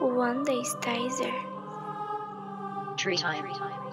one day stays there. Tree time.